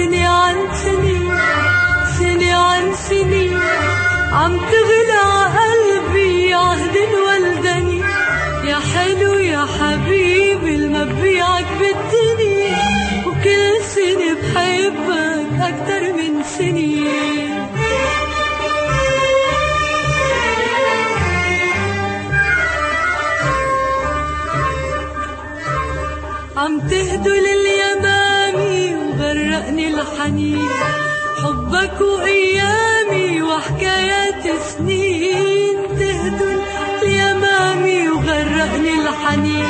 سنة عن سنة سنة عن سنة عم تغلى قلبي عهد الولدني يا حلو يا حبيبي المبيعك بالدنيا. وكل سنة بحبك أكتر من سنين عم تهدو لليمامي الحنين حبك وأيامي وحكايات سنين. تهدو اليمامي وغرقني الحنين.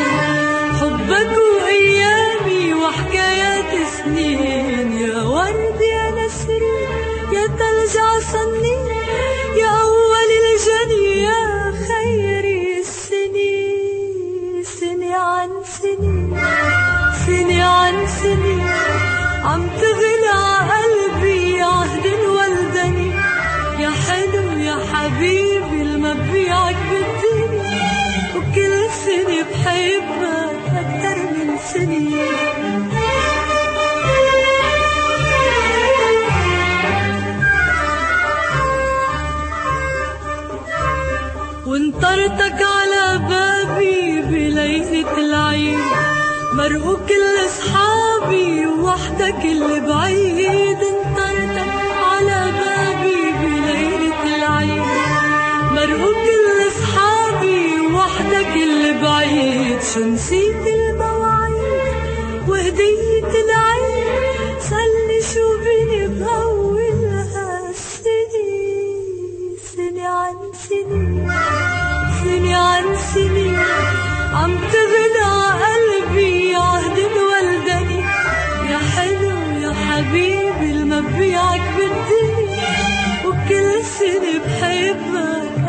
حبك وأيامي وحكايات سنين. يا ورد يا نسرين يا تلج عصني يا حبيبي المبيعك بالدنيا وكل سنة بحبك أكتر من سنة. وانطرتك على بابي بليلة العيد مرقوا كل أصحابي وحدك اللي بعيد. نسيت المواعيد وهدية العيد صلي شو بني بأولها السنين سنة عن سنين سنة عن سنين. عم تغلى قلبي عهد الولدني يا حلو يا حبيبي المبيعك بالدنيا وكل سنة بحبك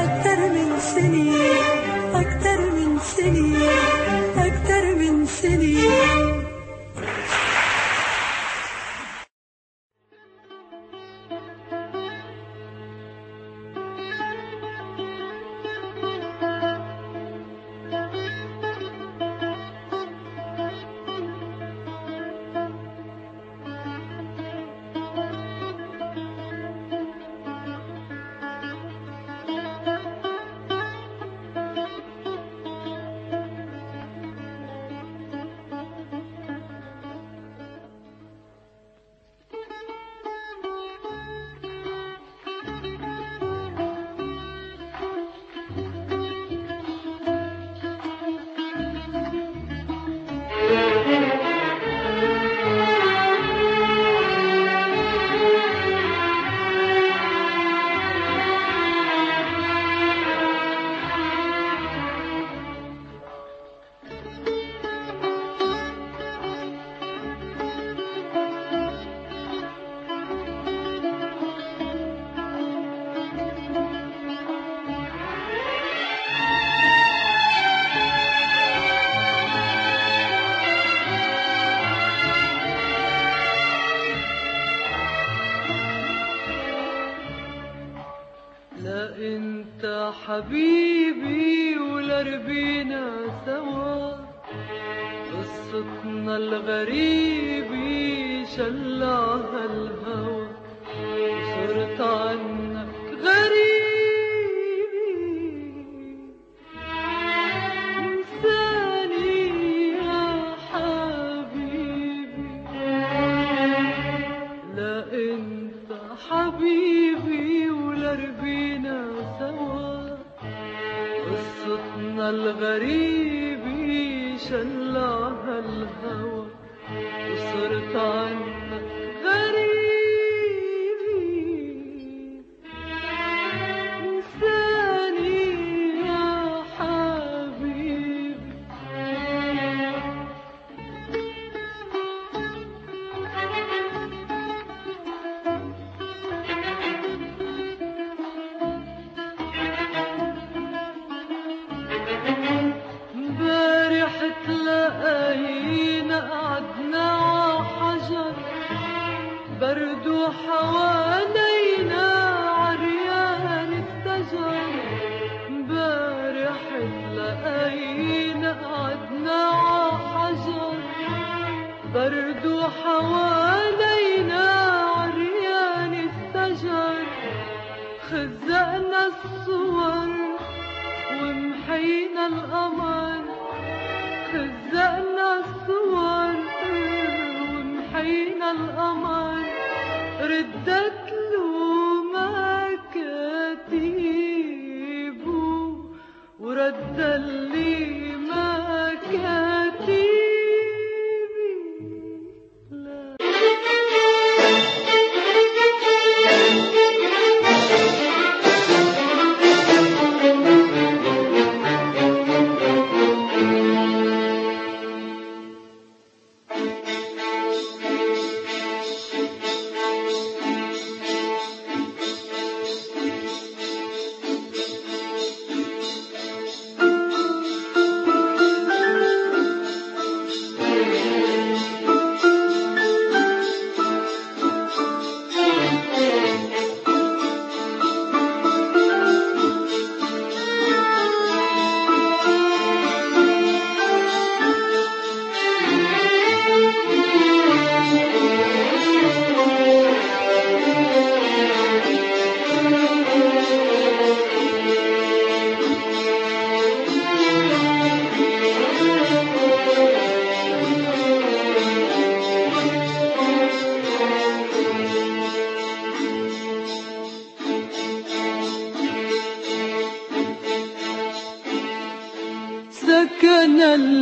حبيبي ولا ربينا سوا. قصتنا الغريبة شلعها قصتنا الغريبة شلعها الهوى. خزقنا الصور ومحينا القمر خزقنا الصور ومحينا القمر ردت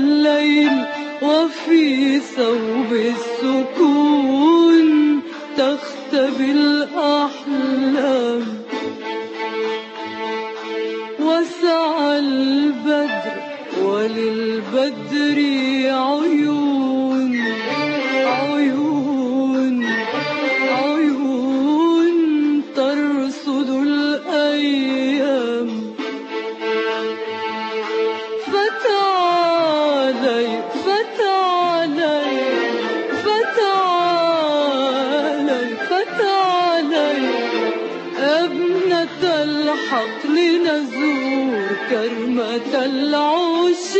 الليل وفي ثوب السكون تختبي الأحلام. عقلنا زور كرمة العشاق